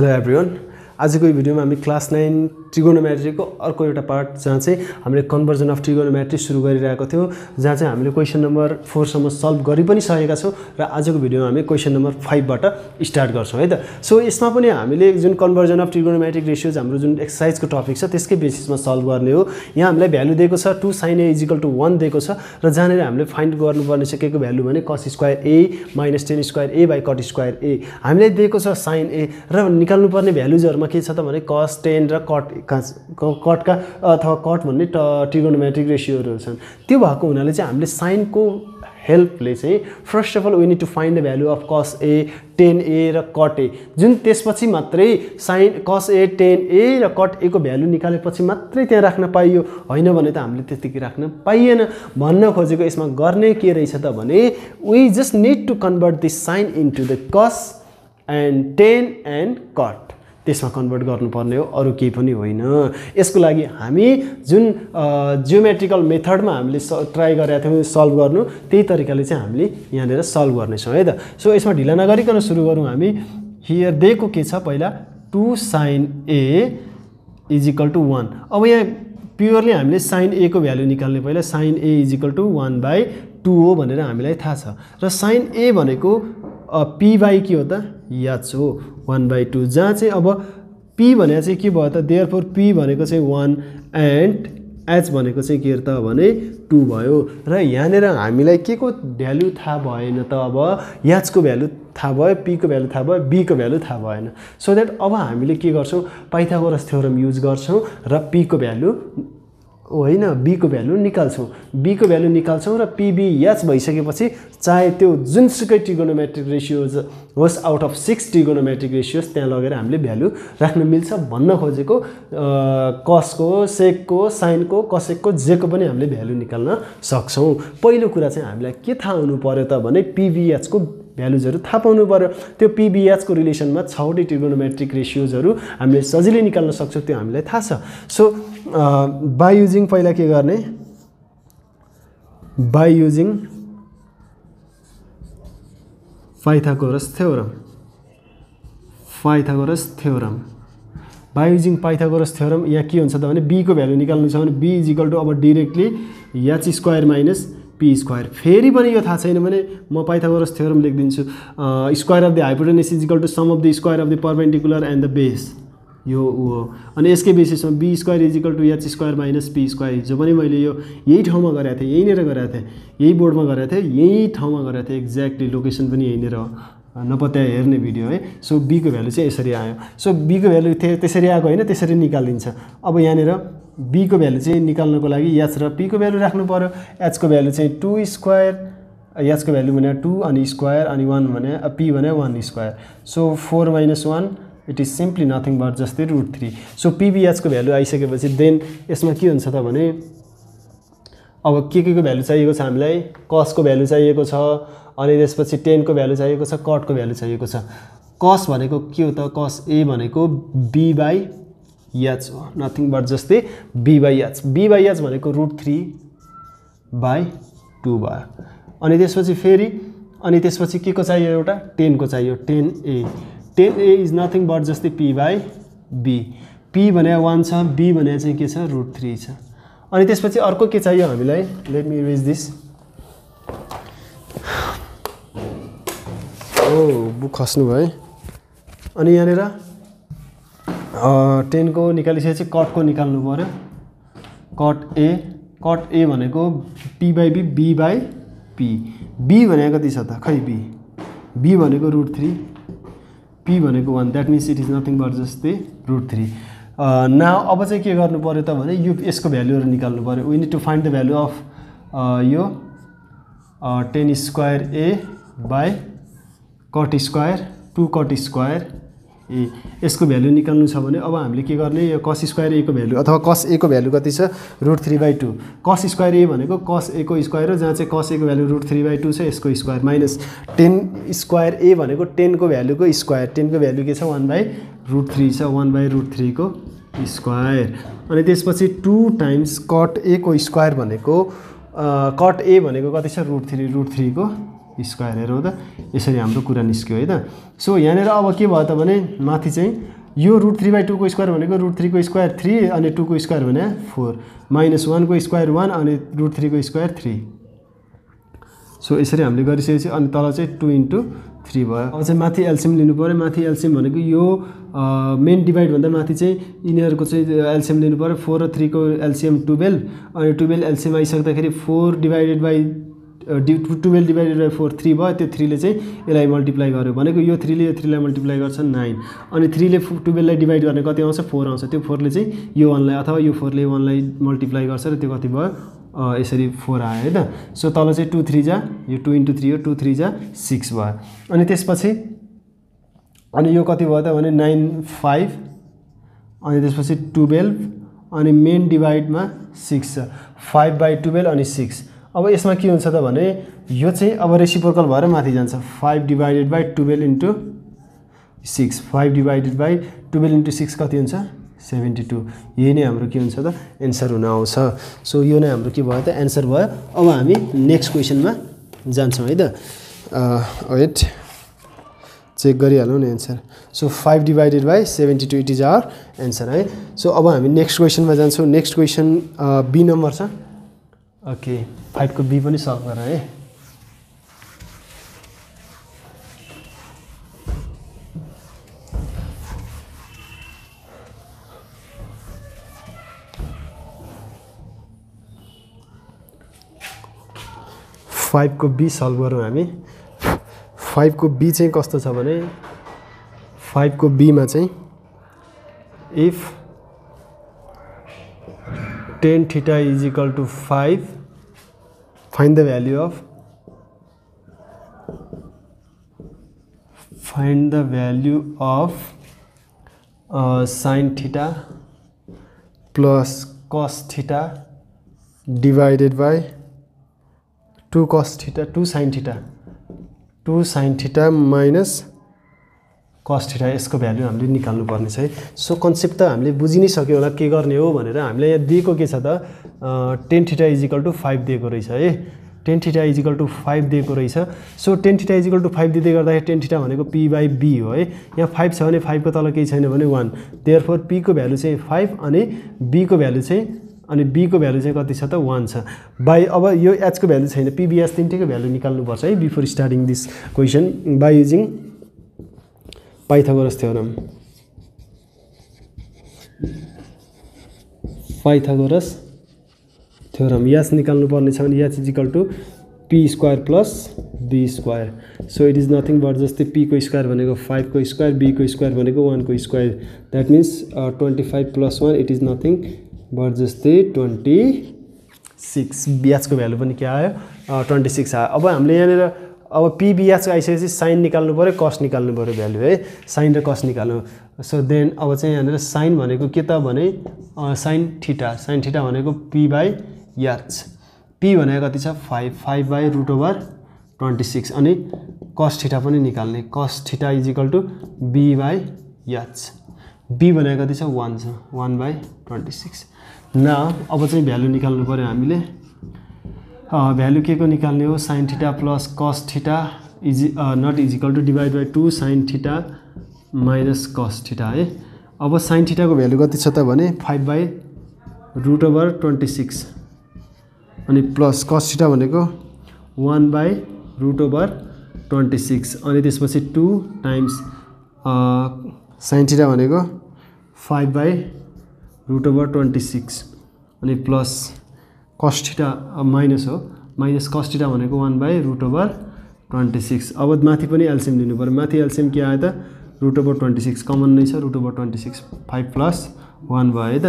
Hello everyone आजको यो भिडियोमा हामी क्लास नाइन ट्रिगोनोमेट्रीको अर्को एउटा पार्ट जहाँ चाहिँ हामीले कन्भर्जन अफ ट्रिगोनोमेट्री सुरु गरिरहेको थियौँ जहाँ चाहिँ हामीले क्वेसन नम्बर फोरसम्म सल्भ गरि पनि सकेका छौँ र आजको भिडियोमा हामी क्वेसन नम्बर फाइभबाट स्टार्ट गर्छौँ है त? सो यसमा पनि हामीले जुन कन्भर्जन अफ ट्रिगोनोमेट्रिक रेसियोज हाम्रो जुन एक्सर्साइजको टपिक छ त्यसकै बेसिसमा सल्भ गर्ने हो। यहाँ हामीलाई भ्यालु दिएको छ two sine A equal to one दिएको छ र जहाँनिर हामीले फाइन्ड गर्नुपर्ने छ के को भ्यालु भने cos square A minus tan square A by cot square A. हामीलाई दिएको छ साइन ए र निकाल्नुपर्ने भ्यालुजहरूमा के छ त भने कस टेन र कट कटका अथवा कट भन्ने ट ट्रिगोनोमेट्रिक रेसियोहरू छन्। त्यो भएको हुनाले चाहिँ हामीले साइनको हेल्पले चाहिँ first of all we need to find the value of cos A tan ए र कट ए जुन त्यसपछि मात्रै sine cos A tan A र कट ए को भ्यालु निकालेपछि मात्रै त्यहाँ राख्न पाइयो। होइन भने त हामीले त्यतिकै राख्न पाइएन। भन्न खोजेको यसमा गर्ने के रहेछ त भने we just need to convert this sine into the cos and tan and cot त्यसमा कन्भर्ट गर्नुपर्ने हो अरू केही पनि होइन। यसको लागि हामी जुन जियोमेट्रिकल मेथडमा हामीले स ट्राई गरेका थियौँ सल्भ गर्नु त्यही तरिकाले चाहिँ हामीले यहाँनिर सल्भ गर्नेछौँ है त? सो यसमा ढिला नगरिकन सुरु गरौँ हामी। हियर दिएको के छ पहिला two sine A equal to one अब यहाँ प्योरली हामीले साइन ए को भ्यालु निकाल्ने पहिला sine A equal to one by two हो भनेर हामीलाई थाहा छ। र साइन ए भनेको पी बाई के हो त? याच हो। वान बाई टू जहाँ चाहिँ अब पी भने चाहिँ के भयो त? देयर फोर पी भनेको चाहिँ वान एन्ड एच भनेको चाहिँ के त? भने टू भयो। र यहाँनिर हामीलाई के को भ्यालु थाहा भएन त अब? याचको भ्यालु थाहा भयो पीको भ्यालु थाहा भयो बीको भ्यालु थाहा भएन। सो द्याट अब हामीले के गर्छौँ? पाइथागोरस थ्योरम युज गर्छौँ र पीको भ्यालु होइन बीको भ्यालु निकाल्छौँ। बीको भ्यालु निकाल्छौँ र पिबी भइसकेपछि चाहे त्यो जुनसुकै ट्रिगोनोमेट्रिक रेसियोज होस् out of six trigonometric ratios त्यहाँ लगेर हामीले भ्यालु राख्न मिल्छ भन्न खोजेको कसको सेकको साइनको कसेकको जेको पनि हामीले भ्यालु निकाल्न सक्छौँ। पहिलो कुरा चाहिँ हामीलाई के थाहा हुनु पऱ्यो त भने पिबिएचको भ्यालुजहरू थाहा पाउनु पऱ्यो त्यो पिबिएचको रिलेसनमा छवटै ट्रिगोनोमेट्रिक रेसियोजहरू हामीले सजिलै निकाल्न सक्छौँ त्यो हामीलाई थाहा छ। सो बाई युजिङ पहिला के गर्ने? By using Pythagoras theorem Pythagoras theorem by using Pythagoras theorem यहाँ के हुन्छ त भने बीको भ्यालु निकाल्नु छ भने बी इजिकल टु अब directly H square minus P square फेरि पनि यो थाहा छैन भने म Pythagoras theorem लेखिदिन्छु। Square of the hypotenuse equal to sum of the square of the perpendicular and the base यो ऊ हो। अनि यसकै बेसिसमा B square equal to H square minus P square हिजो पनि मैले यो यही ठाउँमा गरेको थिएँ यहीँनिर गरेको थिएँ यही बोर्डमा गरेको थिएँ यही ठाउँमा गरेको थिएँ एक्ज्याक्टली लोकेसन पनि यहीँनिर नपत्या हेर्ने भिडियो है। सो बीको भ्यालु चाहिँ यसरी आयो। सो बीको भ्यालु थिए त्यसरी आएको होइन त्यसरी निकालिदिन्छ अब यहाँनिर बीको भ्यालु चाहिँ निकाल्नको लागि एच र पीको भ्यालु राख्नु पऱ्यो एचको भ्यालु चाहिँ टु स्क्वायर एचको भ्यालु भने टू अनि स्क्वायर अनि वान भने पी भने one square so four minus one it is simply nothing but जस्तै रुट थ्री सो पिबिएचको भ्यालु आइसकेपछि देन यसमा के हुन्छ त भने अब के के को भ्यालु चाहिएको छ हामीलाई? कसको भ्यालु चाहिएको छ अनि त्यसपछि टेनको भ्यालु चाहिएको छ कटको भ्यालु चाहिएको छ। कस भनेको के हो त? कस ए भनेको बी बाई एच हो। नथिङ बट जस्तै B by H B by H भनेको रुट थ्री बाई टू भयो अनि त्यसपछि फेरि अनि त्यसपछि के को चाहियो एउटा? टेनको चाहियो tan A tan A is nothing but जस्तै पी बाई बी पी भने वान छ बी भने चाहिँ के छ? रुट थ्री छ. अनि त्यसपछि अर्को के चाहियो हामीलाई? Let me raise this oh book खस्नु भयो अनि यहाँनिर टेनको निकालिसकेपछि कटको निकाल्नु पऱ्यो। कट ए कट ए भनेको P by B B by P B भनेको कति छ त? खै बी बी भनेको रुट थ्री पी भनेको one that means it is nothing but root root three न अब चाहिँ के गर्नु पऱ्यो त भने यो यसको भ्यालुहरू निकाल्नु पऱ्यो we need to find the value of यो ten square A by cut square to cut square A यसको भ्यालु निकाल्नु छ भने अब हामीले के गर्ने? यो कस स्क्वायर ए को भ्यालु अथवा कस ए को भ्यालु कति छ? Root three by two cos square A भनेको कस ए को स्क्वायर हो जहाँ चाहिँ कस ए को value root three by two छ यसको square minus tan square A भनेको टेनको भ्यालुको स्क्वायर टेनको भ्यालु के छ? वान बाई रुट थ्री छ वान बाई रुट थ्रीको स्क्वायर अनि त्यसपछि टु टाइम्स कट ए को स्क्वायर भनेको कट ए भनेको कति छ? रुट थ्री रुट थ्रीको स्क्वायर हेरौँ त। यसरी हाम्रो कुरा निस्क्यो है त। सो यहाँनिर अब के भयो त भने माथि चाहिँ यो रुट थ्री बाई टूको स्क्वायर भनेको रुट थ्रीको स्क्वायर थ्री अनि टूको स्क्वायर भने फोर माइनस वानको स्क्वायर वान अनि रुट थ्रीको स्क्वायर थ्री सो यसरी हामीले गरिसकेपछि अनि तल चाहिँ टु इन्टु थ्री भयो। अब चाहिँ माथि एल्सियम लिनु पऱ्यो। माथि एल्सियम भनेको यो मेन डिभाइडभन्दा माथि चाहिँ यिनीहरूको चाहिँ एल्सियम लिनु पऱ्यो। फोर र थ्रीको एल्सियम टुवेल्भ अनि twelve LCM आइसक्दाखेरि four divided by the twelve divided by four three भयो त्यो थ्रीले चाहिँ यसलाई मल्टिप्लाई गर्यो भनेको। यो थ्रीले यो थ्रीलाई मल्टिप्लाई गर्छ नाइन। अनि थ्रीले टुवेल्भलाई डिभाइड गर्ने कति आउँछ? फोर आउँछ। त्यो फोरले चाहिँ यो वानलाई अथवा यो फोरले वानलाई मल्टिप्लाई गर्छ र त्यो कति भयो? यसरी फोर आयो है त सो तल चाहिँ टू थ्री जा यो टू इन्टु थ्री हो टू थ्री जा सिक्स भयो। अनि त्यसपछि अनि यो कति भयो त भने नाइन फाइभ अनि त्यसपछि टुवेल्भ अनि मेन डिभाइडमा सिक्स छ। फाइभ बाई टुवेल्भ अनि सिक्स। अब यसमा के हुन्छ त भने यो चाहिँ अब रेसिप्रोकल भएर माथि जान्छ। Five divided by twelve into six. Five divided by twelve into six कति हुन्छ? Seventy two. यही नै हाम्रो के हुन्छ त? एन्सर हुन आउँछ। सो यो नै हाम्रो के भयो त? एन्सर भयो। अब हामी नेक्स्ट क्वेसनमा जान्छौँ है त? वेट चेक गरिहालौँ न answer. So five divided by seventy two it is our answer है। सो अब हामी नेक्स्ट क्वेसनमा जान्छौँ। नेक्स्ट क्वेसन बी नम्बर छ। ओके फाइभको बी पनि सल्भ गर है। फाइभको बी सल्भ गरौँ हामी। फाइभको बी चाहिँ कस्तो छ भने फाइभको बीमा चाहिँ if 10 theta is equal to 5 find the value of find the value of uh, sine theta plus cos theta divided by 2 cos theta 2 sine theta 2 sine theta minus cos theta यसको value हामीले निकाल्नु पर्ने छ है। So concept त हामीले बुझि नै सक्यो होला के गर्ने हो भनेर हामीलाई यहाँ दिएको के छ त? Tan theta equal to five दिएको रहेछ है। Tan theta equal to five दिएको रहेछ। So tan theta equal to five दिँदै गर्दाखेरि टेन थीटा भनेको पी बाई बी हो है। यहाँ फाइभ छ भने फाइभको तल केही छैन भने वान देयर फोर पीको भ्यालु चाहिँ फाइभ अनि बीको भ्यालु चाहिँ अनि बीको भ्यालु चाहिँ कति छ त? वान छ। बाई अब यो एचको भ्यालु छैन। पिबिएस तिनटैको भ्यालु निकाल्नुपर्छ है before starting this question by using Pythagoras theorem Pythagoras theorem यास निकाल्नु पर्ने छ भने H is equal to P square plus B square so it is nothing but जस्तै पीको स्क्वायर भनेको फाइभको स्क्वायर बीको स्क्वायर भनेको वानको square that means twenty five plus one it is nothing but जस्तै ट्वेन्टी सिक्स बिएचको भ्यालु पनि के आयो? ट्वेन्टी सिक्स आयो। अब हामीले यहाँनिर अब पिबिएच आइसकेपछि साइन निकाल्नु पऱ्यो कस निकाल्नु पऱ्यो भ्यालु है? साइन र कस निकाल्नु। सो देन अब चाहिँ यहाँनिर साइन भनेको के त भने साइन ठिटा साइन ठिटा भनेको पी बाई याच पी भनेको कति छ? Five five by root over twenty six अनि कस ठिटा पनि निकाल्ने। Cos theta equal to B by H B भनेको कति छ? वान छ। वान बाई ट्वेन्टी सिक्स न अब चाहिँ भ्यालु निकाल्नु पऱ्यो हामीले। भ्यालु के को निकाल्ने हो? Sine theta plus cos theta is not equal to divide by two sine theta minus cos theta है? अब साइन थिटाको भ्यालु कति छ त भने five by root over twenty six अनि प्लस कस थिटा भनेको one by root over twenty six अनि त्यसपछि टु टाइम्स साइन थिटा भनेको five by root over twenty six अनि प्लस कस्टिटा माइनस हो माइनस कस्टिटा भनेको one by root over twenty six अब माथि पनि एल्सियम लिनु पऱ्यो माथि एल्सियम के आयो त? Root over twenty six common नै छ root over twenty six five plus one भयो है त।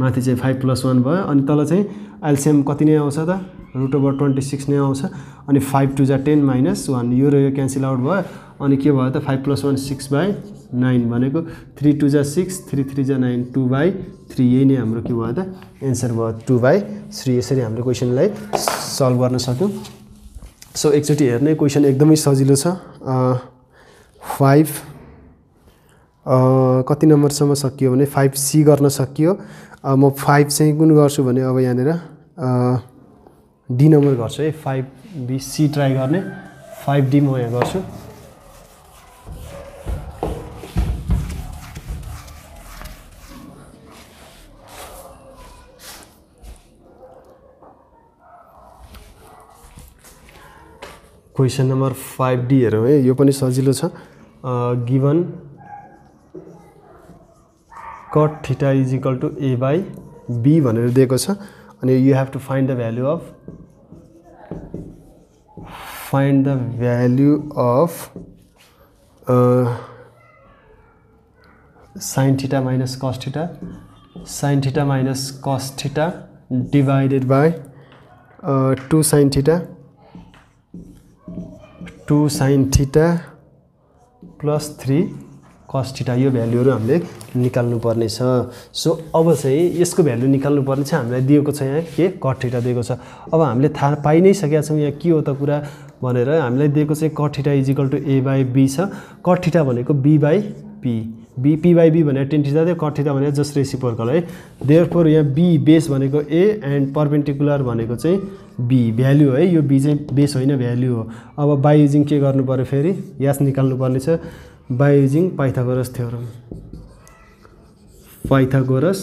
माथि चाहिँ फाइभ प्लस वान भयो अनि तल चाहिँ एल्सियम कति नै आउँछ त? रुट ओभर ट्वेन्टी सिक्स नै आउँछ। अनि फाइभ टू जा टेन माइनस वान यो र यो क्यान्सल आउट भयो। अनि के भयो त? Five plus one six by nine भनेको थ्री टू जा सिक्स थ्री थ्री जा नाइन टू बाई थ्री यही नै हाम्रो के भयो त? एन्सर भयो टू बाई थ्री यसरी हामीले क्वेसनलाई सल्भ गर्न सक्यौँ। सो एकचोटि हेर्ने क्वेसन एकदमै सजिलो छ। फाइभ कति नम्बरसम्म सकियो भने फाइभ सी गर्न सकियो। म फाइभ चाहिँ कुन गर्छु भने अब यहाँनिर डी नम्बर गर्छु है। फाइभ बी सी ट्राई गर्ने। फाइभ डी म यहाँ गर्छु। क्वेसन नम्बर फाइभ डी हेरौँ है। यो पनि सजिलो छ। Given cot theta is equal to A by B भनेर दिएको छ। अनि you have to find the value of find the value of sine theta minus cos theta sine theta minus cos theta divided by two sine theta two sine theta plus three cos theta यो भ्याल्युहरू हामीले निकाल्नु पर्ने छ so अब चाहिँ यसको value निकाल्नु पर्ने छ हामीलाई दिएको छ यहाँ के? कट थिटा दिएको छ। अब हामीले थाहा पाइ नै सकेका छौँ यहाँ के हो त कुरा भनेर हामीलाई दिएको चाहिँ cot theta equal to A by B छ। कट थिटा भनेको B by P B P by B भनेर टेन थिटा थियो कट भनेर जस्ट रेसिपोर्कल है। देयर फोर यहाँ बी बेस भनेको ए एन्ड पर्पेन्डिकुलर भनेको चाहिँ बी भ्याल्यु है। यो बी चाहिँ बेस होइन भ्याल्यु हो। अब बाई युजिङ के गर्नु पऱ्यो फेरि? यास निकाल्नु पर्ने छ by using Pythagoras theorem. Pythagoras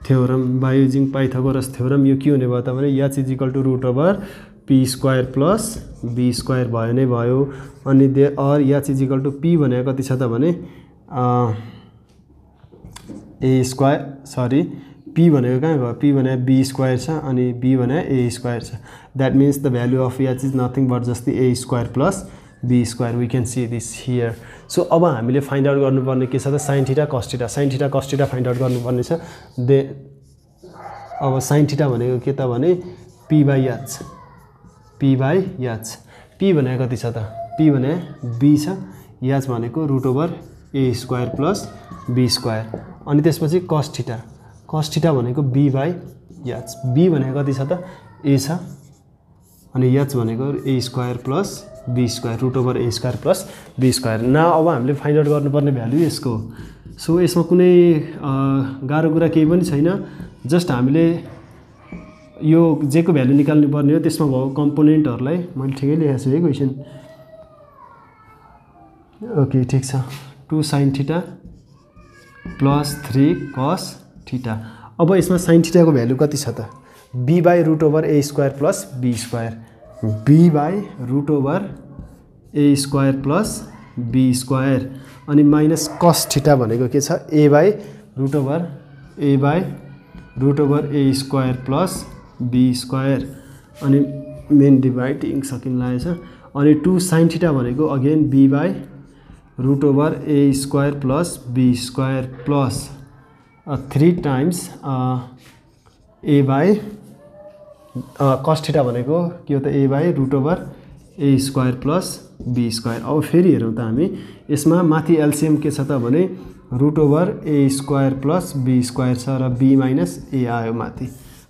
theorem by using Pythagoras theorem यो के हुने भयो त भने H is equal to root over P square plus B square भयो नै भयो। अनि they are H is equal to P भनेको कति छ त भने ए स्क्वायर सरी पी भनेको कहाँ भयो? पी भने बी स्क्वायर छ अनि बी भने ए स्क्वायर छ। That means the value of H is nothing but जस्तै A square plus B square we can see this here so अब हामीले फाइन्ड आउट गर्नुपर्ने के छ त? Sine theta cos theta sine theta cos theta find out गर्नुपर्ने छ। They अब साइन थिटा भनेको के त भने? P by H P by H P भनेको कति छ त? पी भने बी छ। याच भनेको root over A square plus B square अनि त्यसपछि कस थिटा कस थिटा भनेको बी बाई याच बी भनेको कति छ त? ए छ। अनि याच भनेको A square plus B square root over A square plus B square. न अब हामीले फाइन्ड आउट गर्नुपर्ने भ्याल्यु यसको। सो यसमा कुनै गाह्रो कुरा केही पनि छैन। जस्ट हामीले यो जेको भ्याल्यु निकाल्नु पर्ने हो त्यसमा भएको कम्पोनेन्टहरूलाई मैले ठिकै लेखेको छु है क्वेसन। ओके ठिक छ। Two sine theta plus three cos theta अब यसमा साइन थिटाको भ्यालु कति छ त? B by root over A square plus B square B by root over A square plus B square अनि माइनस कस थिटा भनेको के छ? A by root over A by root over A square plus B square अनि main dividing सकिन लागेछ। अनि two sine theta भनेको again B by root over A square plus B square plus three times A by cos theta भनेको हो त A by root over A square plus B square अब फेरि हेरौँ त हामी यसमा माथि एलसिएम के छ त भने root over A square plus B square छ र बी माइनस ए आयो माथि।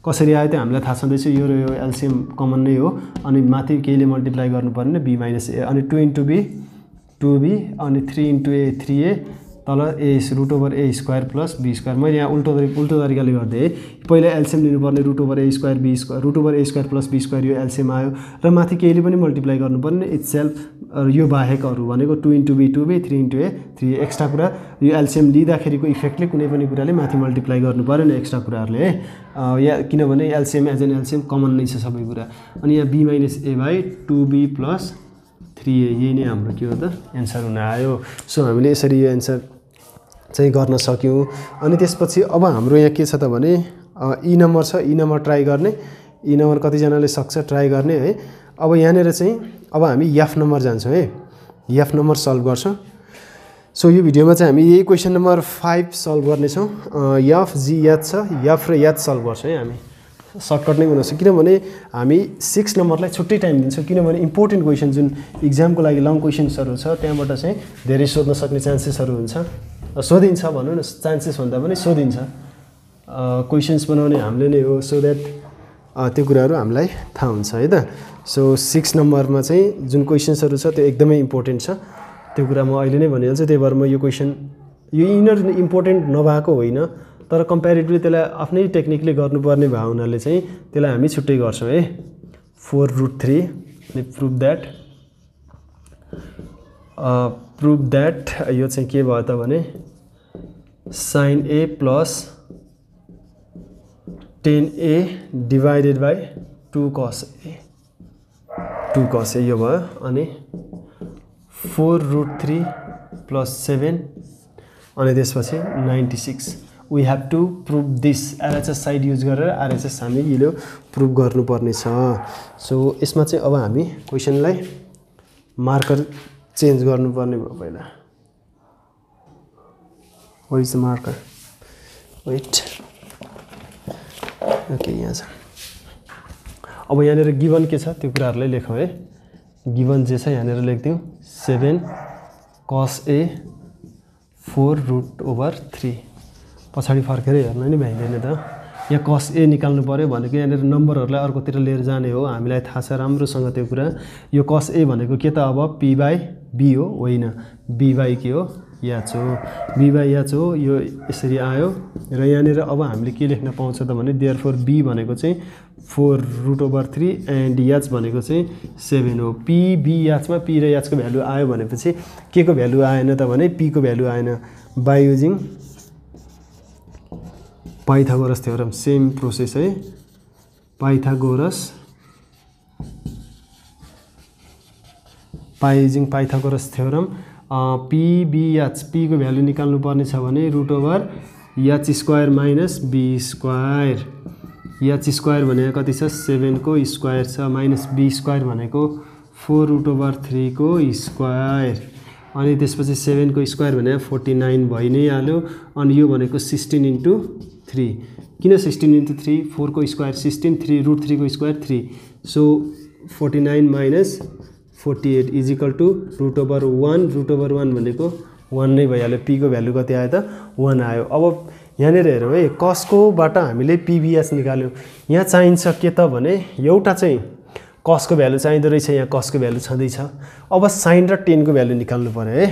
कसरी आयो त्यो हामीलाई थाहा छँदैछ यो र यो एलसिएम कमन नै हो। अनि माथि केहीले मल्टिप्लाई गर्नुपर्ने बी माइनस ए अनि two into B two B अनि three into A three A तल A root over A square plus B square मैले यहाँ उल्टो तरिका उल्टो तरिकाले गरिदिएँ पहिला एलसिएम लिनुपर्ने root over A square B square root over A square plus B square यो एलसिएम आयो। र माथि केहीले पनि मल्टिप्लाई गर्नुपर्ने। इट्स सेल्फ यो बाहेकहरू भनेको two into B two B three into A three extra कुरा। यो एलसिएम लिँदाखेरिको इफेक्टले कुनै पनि कुराले माथि मल्टिप्लाई गर्नु पऱ्यो नि एक्स्ट्रा कुराहरूले। है या किनभने LCM as an LCM common नै छ सबै कुरा। अनि यहाँ B minus A by two B plus three A यही नै हाम्रो के हो त? एन्सर हुन आयो। सो हामीले यसरी यो एन्सर चाहिँ गर्न सक्यौँ। अनि त्यसपछि अब हाम्रो यहाँ के छ त भने ई नम्बर छ ई नम्बर ट्राई गर्ने। ई नम्बर कतिजनाले सक्छ ट्राई गर्ने है। अब यहाँनिर चाहिँ अब हामी यफ नम्बर जान्छौँ है। यफ नम्बर सल्भ गर्छौँ। सो यो भिडियोमा चाहिँ हामी यही क्वेसन नम्बर फाइभ सल्भ गर्नेछौँ। यफ जी याद छ यफ र याद सल्भ गर्छौँ है हामी। सर्टकट नै हुनसक्छ किनभने हामी सिक्स नम्बरलाई छुट्टै टाइम दिन्छौँ। किनभने इम्पोर्टेन्ट क्वेसन जुन इक्जामको लागि लङ क्वेसन्सहरू छ त्यहाँबाट चाहिँ धेरै सोध्न सक्ने चान्सेसहरू हुन्छ। सोधिन्छ भनौँ न चान्सेस भन्दा पनि सोधिन्छ। क्वेसन्स बनाउने हामीले नै हो सो द्याट त्यो कुराहरू हामीलाई थाहा हुन्छ है त? सो सिक्स नम्बरमा चाहिँ जुन क्वेसन्सहरू छ त्यो एकदमै इम्पोर्टेन्ट छ। त्यो कुरा म अहिले नै भनिहाल्छु त्यही भएर म यो क्वेसन यो इनर इम्पोर्टेन्ट नभएको होइन तर कम्पेरिटिभली त्यसलाई आफ्नै टेक्निकले गर्नुपर्ने भए हुनाले चाहिँ त्यसलाई हामी छुट्टै गर्छौँ है? फोर रुट थ्री अनि प्रुभ द्याट प्रुभ द्याट यो चाहिँ के भयो त भने sine A plus tan A divided by two cos A two cos A यो भयो अनि four root three plus seven अनि त्यसपछि ninety six we have to prove this RHS side use गरेर आरएचएस हामी यो प्रुभ गर्नुपर्ने छ सो यसमा चाहिँ अब हामी क्वेसनलाई मार्कर चेन्ज गर्नुपर्ने भयो पहिला। वाट मार्कर वेट ओके यहाँ छ। अब यहाँनिर गिभन के छ? त्यो कुराहरूलाई लेखौँ है। गिभन जे छ यहाँनिर लेखिदिउँ। Seven cos A four root over three पछाडि फर्केर हेर्न नि भ्याइँदैन त। यहाँ कस ए निकाल्नु पऱ्यो भनेको यहाँनिर नम्बरहरूलाई अर्कोतिर लिएर जाने हो। हामीलाई थाहा छ राम्रोसँग त्यो कुरा। यो कस ए भनेको के त अब? पी बाई बी हो होइन? बी बाई के हो? याच हो? बी बाई याच हो? यो यसरी आयो। र यहाँनिर अब हामीले के लेख्न पाउँछ त भने देयर फोर बी भनेको चाहिँ four root over three and H भनेको चाहिँ सेभेन हो। पी बी याचमा पी र याचको भ्यालु आयो भनेपछि के को भ्यालु आएन त भने पीको भ्यालु आएन। By using Pythagoras theorem same process है। पाइथागोरस पाइजिङ पाइथागोरस थ्योरम पिबिएच पीको भ्यालु निकाल्नु पर्ने छ भने root over H square minus B square H square भनेको कति छ? सेभेनको स्क्वायर छ। माइनस बी स्क्वायर भनेको फोर रुट ओभर थ्रीको स्क्वायर अनि त्यसपछि सेभेनको स्क्वायर भने फोर्टी नाइन भइ नै हाल्यो। अनि यो भनेको सिक्सटिन इन्टु थ्री किन सिक्सटिन इन्टु थ्री फोरको square sixteen three root थ्रीको square three so forty nine minus forty eight equal to root over one root over one भनेको वान नै भइहाल्यो। पीको भ्यालु कति आयो त? वान आयो। अब यहाँनिर हेरौँ है कसकोबाट हामीले पिबिएस निकाल्यौँ। यहाँ चाहिन्छ के त भने एउटा चाहिँ कसको भ्यालु चाहिँदो रहेछ यहाँ कसको भ्यालु छँदैछ। अब साइन र टेनको भ्यालु निकाल्नु पऱ्यो है।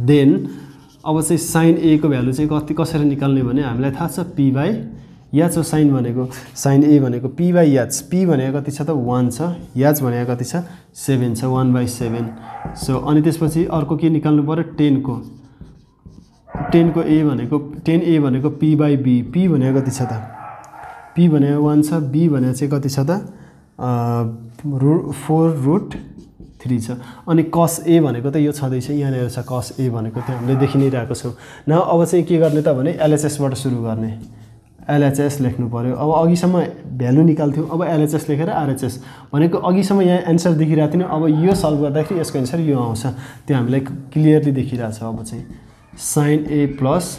देन अब चाहिँ साइन एको भ्यालु चाहिँ कति कसरी निकाल्ने भने हामीलाई थाहा छ? पी बाई याच हो साइन भनेको साइन ए भनेको पी बाई याच पी भनेको कति छ त? वान छ। याच भनेको कति छ? सेभेन छ वान बाई सेभेन। सो अनि त्यसपछि अर्को के निकाल्नु पऱ्यो टेनको। टेनको ए भनेको टेन ए भनेको पी बाई बी। पी भनेको कति छ त? पी भनेको वान छ बी भनेको चाहिँ कति छ त? रु फोर रुट थ्री छ। अनि कस ए भनेको त यो छँदैछ यहाँनिर छ कस ए भनेको त्यो हामीले देखि नै रहेको छौँ। न अब चाहिँ के गर्ने त भने एलएचएसबाट सुरु गर्ने। एलएचएस लेख्नु पऱ्यो अब अघिसम्म भ्यालु निकाल्थ्यौँ अब एलएचएस लेखेर आरएचएस। भनेको अघिसम्म यहाँ एन्सर देखिरहेको थियो अब यो सल्भ गर्दाखेरि यसको एन्सर यो आउँछ। त्यो हामीलाई क्लियरली देखिरहेको छ अब चाहिँ। Sine A plus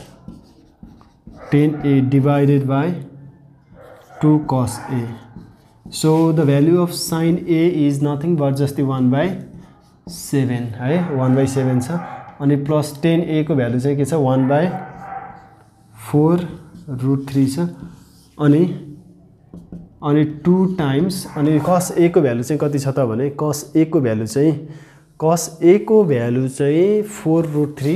tan A divided by two cos A. So the value of sine A is nothing but जस्तै वान बाई सेभेन है? वान बाई सेभेन छ। अनि प्लस टेन एको भ्यालु चाहिँ के छ? One by four root three छ अनि अनि टु टाइम्स अनि कस एको भ्यालु चाहिँ कति छ त भने कस एको भ्यालु चाहिँ कस एको भ्यालु चाहिँ four root three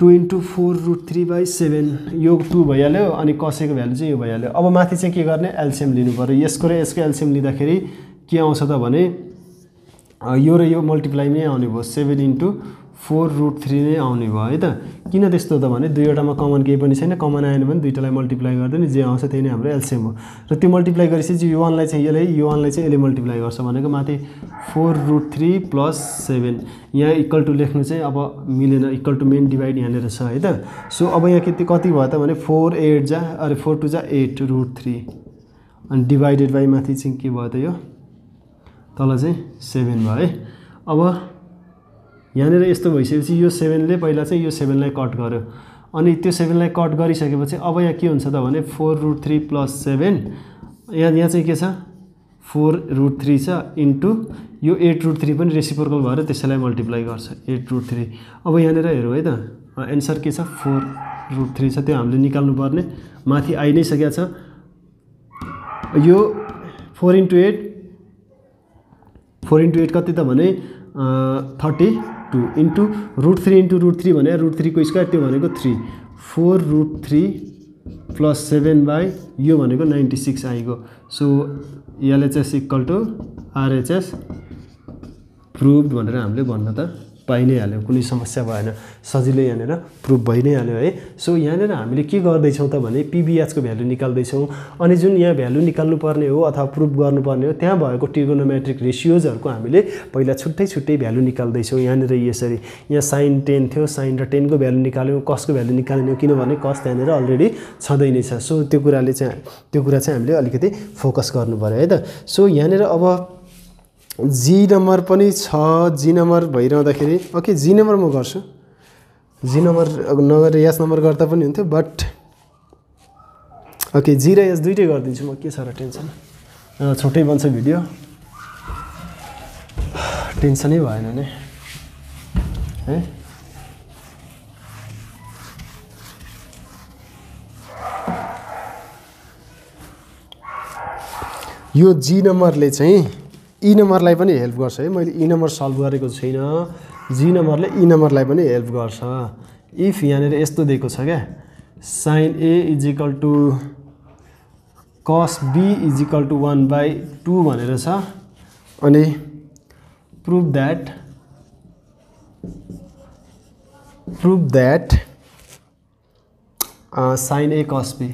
two into four root three by seven यो टू भइहाल्यो अनि कसेको भ्यालु चाहिँ यो भइहाल्यो। अब माथि चाहिँ के गर्ने? एल्सियम लिनु पऱ्यो यसको र यसको एल्सियम लिँदाखेरि के आउँछ त भने यो र यो मल्टिप्लाई नै आउने भयो। Seven into four root three नै आउने भयो है त? किन त्यस्तो त भने दुईवटामा कमन केही पनि छैन। कमन आएन भने दुइटालाई मल्टिप्लाई गर्दा नि जे आउँछ त्यही नै हाम्रो एल्सियम हो। र त्यो मल्टिप्लाई गरेपछि यो वानलाई चाहिँ यसले यो वानलाई चाहिँ यसले मल्टिप्लाई गर्छ भनेको माथि four root three plus seven यहाँ इक्वल टु लेख्नु चाहिँ अब मिलेन इक्वल टु मेन डिभाइड यहाँनिर छ है त? सो अब यहाँ कति कति भयो त भने फोर एट जा अरे फोर टू जा एट रुट थ्री अनि डिभाइडेड बाई माथि चाहिँ के भयो त यो? तल चाहिँ सेभेन भयो है? अब यहाँनिर यस्तो भइसकेपछि यो सेभेनले पहिला चाहिँ यो सेभेनलाई कट गर्यो। अनि त्यो सेभेनलाई कट गरिसकेपछि अब यहाँ के हुन्छ त भने four root three plus seven यहाँ यहाँ चाहिँ के छ? फोर रुट थ्री छ इन्टु यो एट रुट थ्री पनि रेसिपोर्कल भएर त्यसैलाई मल्टिप्लाई गर्छ एट रुट थ्री अब यहाँनिर हेरौँ है त एन्सर के छ? फोर रुट थ्री छ त्यो हामीले निकाल्नु पर्ने माथि आइ नै सकेको छ। यो four into eight four into eight कति त भने thirty two into root three into root three भने रुट थ्रीको स्क्वायर त्यो भनेको three four root three plus seven by यो भनेको ninety six आइगयो so LHS equal to RHS prove भनेर हामीले भन्न त पाइ नै हाल्यो कुनै समस्या भएन सजिलै यहाँनिर प्रुभ भइ नै हाल्यो है। सो यहाँनिर हामीले के गर्दैछौँ त भने पिबिएचको भ्यालु निकाल्दैछौँ। अनि जुन यहाँ भ्यालु निकाल्नु पर्ने हो अथवा प्रुभ गर्नुपर्ने हो त्यहाँ भएको टिर्गोनोमेट्रिक रेसियोजहरूको हामीले पहिला छुट्टै छुट्टै भ्यालु निकाल्दैछौँ यहाँनिर यसरी। यहाँ साइन टेन थियो साइन र टेनको भ्यालु निकाल्यौँ कसको भ्यालु निकाल्यौँ किनभने कस त्यहाँनिर अलरेडी छँदै नै छ। सो त्यो कुराले चाहिँ त्यो कुरा चाहिँ हामीले अलिकति फोकस गर्नु पऱ्यो है त। सो यहाँनिर अब जी नम्बर पनि छ जी नम्बर भइरहँदाखेरि ओके जी नम्बर म गर्छु। जी नम्बर नगरेर यस नम्बर गर्दा पनि हुन्थ्यो बट ओके जी र यस दुइटै गरिदिन्छु म के छ र टेन्सन? छोटै बन्छ भिडियो। टेन्सनै भएन नि। है? यो जी नम्बरले चाहिँ ई नम्बरलाई पनि हेल्प गर्छ है। मैले ई नम्बर सल्भ गरेको छुइनँ जी नम्बरले ई नम्बरलाई पनि हेल्प गर्छ। इफ यहाँनिर यस्तो दिएको छ क्या। Sine A equal to cos B equal to one by two भनेर छ। अनि prove that prove that sine A cos B.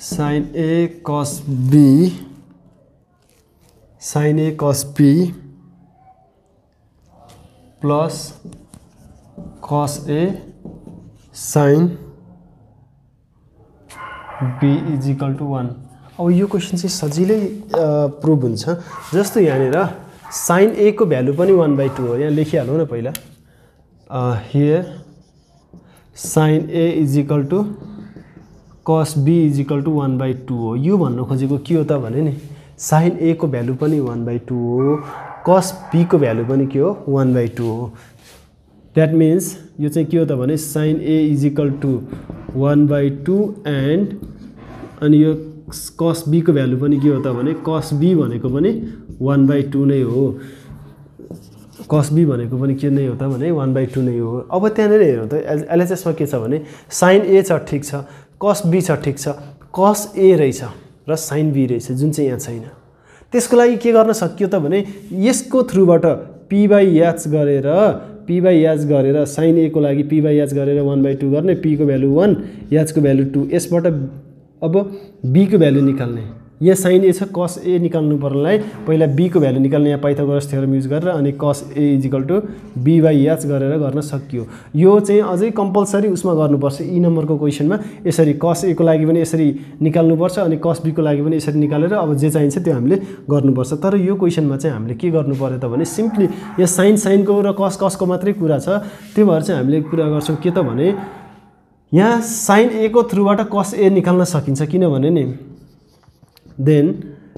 Sine A cos B sine A cos P plus cos A sine B equal to one. अब यो question चाहिँ सजिलै prove हुन्छ। जस्तो यहाँनिर साइन ए को भ्यालु पनि वान बाई टू हो। यहाँ लेखिहालौँ न पहिला। Here sine A equal to cos B equal to one by two हो। यो भन्नु खोजेको के हो त भने नि साइन ए को भ्यालु पनि वान बाई टू हो. कस बीको भ्यालु पनि के हो? वान बाई टू हो. द्याट मिन्स यो चाहिँ के हो त भने sine A equal to one by two and अनि यो कस बीको भ्यालु पनि के हो त भने कस बी भनेको पनि वान बाई टू नै हो. कस बी भनेको पनि के नै हो त भने वान बाई टू नै हो. अब त्यहाँनिर हेरौँ त एल एलएचएसमा के छ भने साइन ए छ ठिक छ. कस बी छ ठिक छ. कस ए रहेछ. र साइन बी रहेछ जुन चाहिँ यहाँ छैन। त्यसको लागि के गर्न सकियो त भने यसको थ्रुबाट पी बाई याच गरेर पी बाई याच गरेर साइन ए को लागि पी बाई याच गरेर वान बाई टू गर्ने पीको भ्यालु वान याचको भ्यालु टू यसबाट अब बीको भ्यालु निकाल्ने। यहाँ साइन ए छ कस ए निकाल्नु पर्नेलाई। पहिला बीको भ्यालु निकाल्ने यहाँ पाइथागोरस थ्योरम युज गरेर अनि cos A equal to B by याच गरेर गर्न सकियो। यो चाहिँ अझै कम्पलसरी उसमा गर्नुपर्छ ई नम्बरको क्वेसनमा यसरी कस ए को लागि पनि यसरी निकाल्नुपर्छ अनि कस बीको लागि पनि यसरी निकालेर अब जे चाहिन्छ त्यो हामीले गर्नुपर्छ। तर यो क्वेसनमा चाहिँ हामीले के गर्नु पऱ्यो त भने सिम्पली यहाँ साइन साइनको र कस कसको मात्रै कुरा छ। त्यो भएर चाहिँ हामीले कुरा गर्छौँ के त भने यहाँ साइन ए को थ्रुबाट कस ए निकाल्न सकिन्छ। किनभने नि देन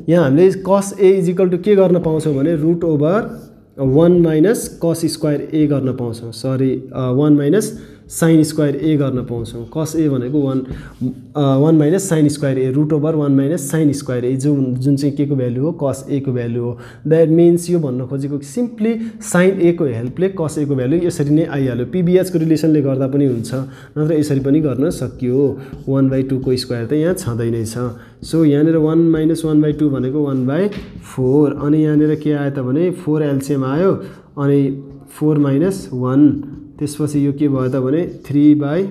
यहाँ हामीले कस ए इजिकल टु के गर्न पाउँछौँ भने root over one minus cos square A गर्न पाउँछौँ sorry one minus sine square A गर्न पाउँछौँ। कस ए भनेको one one minus sine square A root over one minus sine square A जुन जुन चाहिँ के को भ्यालु हो कस ए को भ्यालु हो। द्याट मिन्स यो भन्न खोजेको सिम्पली साइन ए को हेल्पले कस ए को भ्यालु यसरी नै आइहाल्यो। पिबिएचको रिलेसनले गर्दा पनि हुन्छ नत्र यसरी पनि गर्न सकियो। वान बाई टूको स्क्वायर त यहाँ छँदै नै छ। सो यहाँनिर one minus one by two भनेको वान बाई फोर अनि यहाँनिर के आयो त भने फोर एलसिएम आयो। अनि फोर माइनस वान त्यसपछि यो के भयो त भने थ्री बाई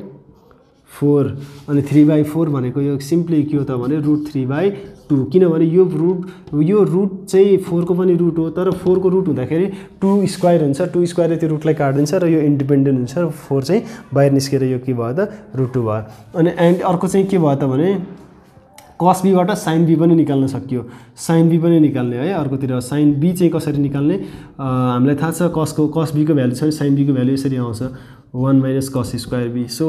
फोर अनि थ्री बाई फोर भनेको यो सिम्पली के हो त भने रुट थ्री बाई टू किनभने यो रुट यो रुट चाहिँ फोरको पनि रुट हो तर फोरको रुट हुँदाखेरि टू स्क्वायर हुन्छ। टू स्क्वायरले त्यो रुटलाई काटिदिन्छ र यो इन्डिपेन्डेन्ट हुन्छ। र फोर चाहिँ बाहिर निस्केर यो के भयो त रुट टू भयो। अनि एन्ड अर्को चाहिँ के भयो त भने कस बीबाट साइन बी पनि निकाल्न सकियो। साइन बी पनि निकाल्ने है अर्कोतिर साइन बी चाहिँ कसरी निकाल्ने? हामीलाई थाहा छ कसको कस बीको भ्यालु छ साइन बीको भ्यालु यसरी आउँछ। One minus cos square B so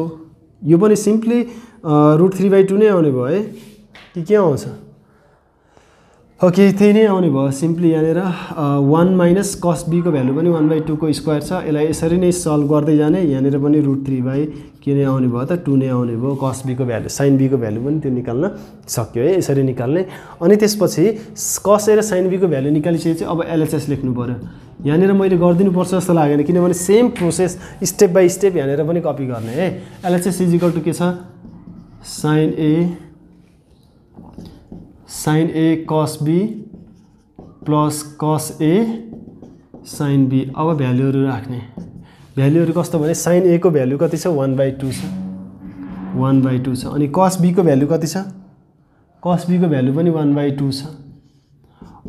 यो पनि simply root three by two नै आउने भयो है। कि के आउँछ? ओके त्यही नै आउने भयो सिम्पली यहाँनिर। वान माइनस कस बीको भ्यालु पनि वान बाई टूको स्क्वायर छ। यसलाई यसरी नै सल्भ गर्दै जाने। यहाँनिर पनि रुट थ्री बाई के नै आउने भयो त टू नै आउने भयो कस बीको भ्यालु साइन बीको भ्यालु पनि त्यो निकाल्न सक्यो है यसरी निकाल्ने। अनि त्यसपछि कस ए र साइन बीको भ्यालु निकालिसकेपछि अब एलएचएस लेख्नु पऱ्यो यहाँनिर मैले गरिदिनुपर्छ जस्तो लागेन किनभने same process step by step यहाँनिर पनि कपी गर्ने है। एलएचएस इजिकल टु के छ? Sine A sine A cos B plus cos A sine B अब भ्याल्युहरू राख्ने। भ्याल्युहरू कस्तो भने साइन ए को भ्याल्यु कति छ? वान बाई टू छ। वान बाई टू छ। अनि कस बीको भ्याल्यु कति छ? कस बीको भ्याल्यु पनि वान बाई टू छ।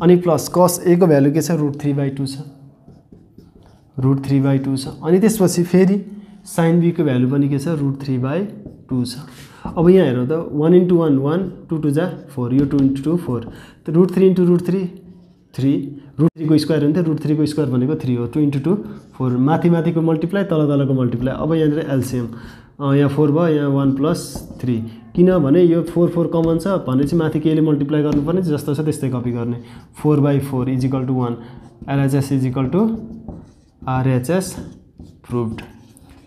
अनि प्लस कस ए को भ्याल्यु के छ? रुट थ्री बाई टू छ। रुट थ्री बाई टू छ। अनि त्यसपछि फेरि साइन बीको भ्याल्यु पनि के छ? रुट थ्री बाई टू छ। अब यहाँ हेर्नु त one into one one two two जा फोर यो two into two four root three into root three three root थ्रीको square हुन्थ्यो। रुट थ्रीको स्क्वायर भनेको थ्री हो। टू इन्टु टू फोर माथि माथिको मल्टिप्लाई तल तलको मल्टिप्लाई अब यहाँनिर एलसिएम यहाँ फोर भयो यहाँ वान प्लस थ्री किनभने यो फोर फोर कमन छ भने चाहिँ माथि केले मल्टिप्लाई गर्नुपर्ने जस्तो छ त्यस्तै कपी गर्ने। Four by four equal to one LHS equal to RHS proved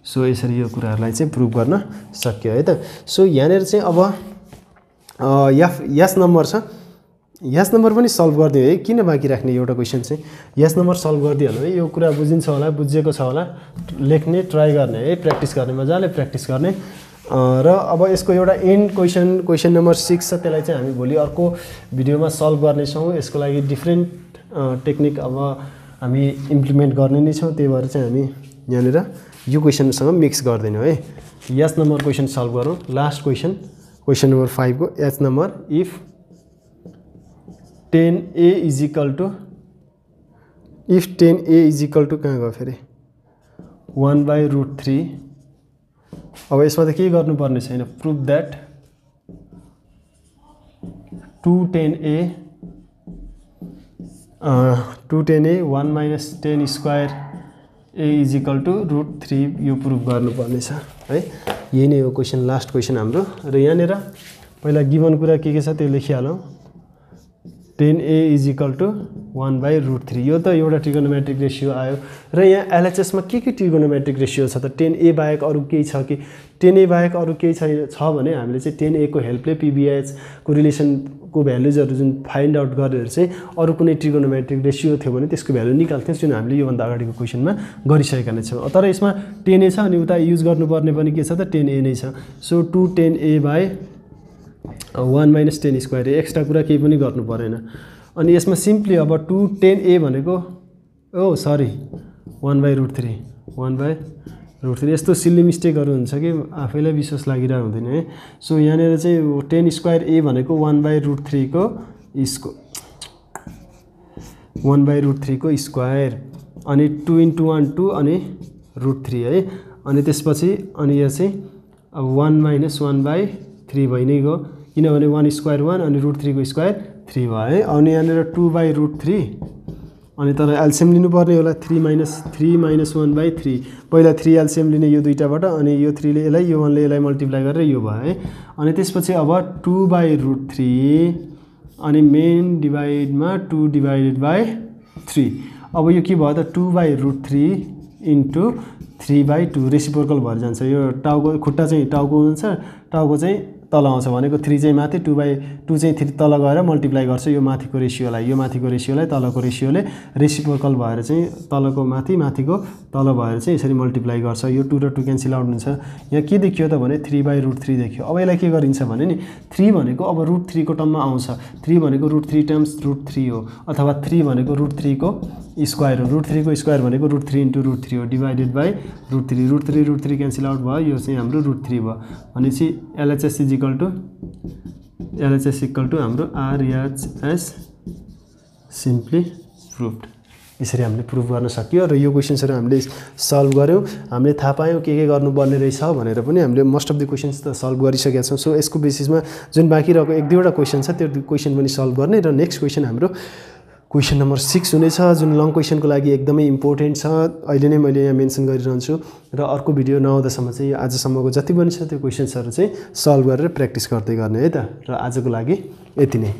so यसरी यो कुराहरूलाई चाहिँ प्रुभ गर्न सक्यो है त? सो यहाँनिर चाहिँ अब यफ यस नम्बर छ। यस नम्बर पनि सल्भ गरिदियो है। किन बाँकी राख्ने एउटा क्वेसन चाहिँ? यस नम्बर सल्भ गरिदिइहाल्नु है। यो कुरा बुझिन्छ होला बुझिएको छ होला। लेख्ने ट्राई गर्ने है। प्र्याक्टिस गर्ने मजाले प्र्याक्टिस गर्ने। र अब यसको एउटा and question question number six छ त्यसलाई चाहिँ हामी भोलि अर्को भिडियोमा सल्भ गर्नेछौँ। यसको लागि डिफ्रेन्ट टेक्निक अब हामी इम्प्लिमेन्ट गर्ने नै छौँ। त्यही भएर चाहिँ हामी यहाँनिर यो क्वेसनसँग मिक्स गरिदिनु है। यस नम्बर क्वेसन सल्भ गरौँ। लास्ट क्वेसन क्वेसन नम्बर फाइभको H number if tan A equal to if tan A equal to कहाँ गयो फेरि? वान बाई रुट थ्री अब यसमा त केही गर्नुपर्ने छैन। Prove that two tan A two tan A one minus tan square A equal to root three यो प्रुभ गर्नुपर्ने छ है? यही नै हो क्वेसन लास्ट क्वेसन हाम्रो। र यहाँनिर पहिला गिभन कुरा के के छ त्यो लेखिहालौँ। Tan A equal to one by root three यो त एउटा ट्रिगोनोमेट्रिक रेसियो आयो। र यहाँ एलएचएसमा के के ट्रिगोनोमेट्रिक रेसियो छ त? टेन ए बाहेक अरू केही छ कि? टेन ए बाहेक अरू केही छ भने हामीले चाहिँ टेन एको हेल्पले पिबिएचको रिलेसनको भ्यालुजहरू जुन फाइन्ड आउट गरेर चाहिँ अरू कुनै ट्रिगोनोमेट्रिक रेसियो थियो भने त्यसको भ्यालु निकाल्थ्यौँ जुन हामीले योभन्दा अगाडिको क्वेसनमा गरिसकेका नै छौँ। तर यसमा टेन ए छ अनि उता युज गर्नुपर्ने पनि के छ त? टेन ए नै छ। So two tan A by one minus tan square extra कुरा केही पनि गर्नु परेन। अनि यसमा सिम्पली अब टु टेन ए भनेको ओ sorry one by root three one by root three यस्तो सिल्ली मिस्टेकहरू हुन्छ कि आफैलाई विश्वास लागिरहेको हुँदैन है। सो यहाँनिर चाहिँ टेन स्क्वायर ए भनेको वान बाई रुट थ्रीको स्को वान बाई रुट थ्रीको स्क्वायर अनि टु इन्टु वान टू अनि रुट थ्री है। अनि त्यसपछि अनि यो चाहिँ अब one minus one by three भइ नै गयो। किनभने वान स्क्वायर वान अनि रुट थ्रीको स्क्वायर थ्री भयो है अनि यहाँनिर टू बाई रुट थ्री अनि तर एल्सियम लिनुपर्ने होला three minus three minus one by three पहिला थ्री एल्सियम लिने यो दुइटाबाट अनि यो थ्रीले यसलाई यो वानले यसलाई मल्टिप्लाई गरेर यो भयो है अनि त्यसपछि अब टू बाई रुट थ्री अनि मेन डिभाइडमा टू डिभाइडेड बाई थ्री अब यो के भयो त? Two by root three into three by two reciprocal भएर जान्छ। यो टाउको खुट्टा चाहिँ टाउको हुन्छ। टाउको चाहिँ तल आउँछ भनेको थ्री चाहिँ माथि टू बाई टू चाहिँ थ्री तल गएर मल्टिप्लाई गर्छ यो माथिको रेसियोलाई यो माथिको रेसियोलाई तलको रेसियोले रेसिपोकल भएर चाहिँ तलको माथि माथिको तल भएर चाहिँ यसरी मल्टिप्लाई गर्छ यो टू र टू क्यान्सिल आउट हुन्छ यहाँ के देखियो त भने थ्री बाई रुट थ्री देखियो अब यसलाई के गरिन्छ भने नि थ्री भनेको अब रुट थ्रीको टर्ममा आउँछ थ्री भनेको root three times root three हो अथवा थ्री भनेको रुट थ्रीको स्क्वायर हो रुट थ्रीको स्क्वायर भनेको root three into root three हो divided by root three root three root three cancel out भयो यो चाहिँ हाम्रो रुट थ्री भयो भनेपछि LHS is equal LHS equal हाम्रो आरएचएस सिम्पली प्रुभड यसरी हामीले प्रुभ गर्न सक्यो र यो क्वेसन्सहरू हामीले सल्भ गऱ्यौँ हामीले थाहा पायौँ के के गर्नुपर्ने रहेछ भनेर पनि हामीले मोस्ट अफ द क्वेसन्स त सल्भ गरिसकेका छौँ। सो यसको बेसिसमा जुन बाँकी रहेको एक दुईवटा क्वेसन छ त्यो क्वेसन पनि सल्भ गर्ने र नेक्स्ट क्वेसन हाम्रो क्वेसन नम्बर सिक्स हुनेछ जुन लङ क्वेसनको लागि एकदमै इम्पोर्टेन्ट छ। अहिले नै मैले यहाँ मेन्सन गरिरहन्छु र अर्को भिडियो नआउँदासम्म चाहिँ आजसम्मको जति पनि छ त्यो क्वेसन्सहरू चाहिँ सल्भ गरेर प्र्याक्टिस गर्दै गर्ने है त। र आजको लागि यति नै।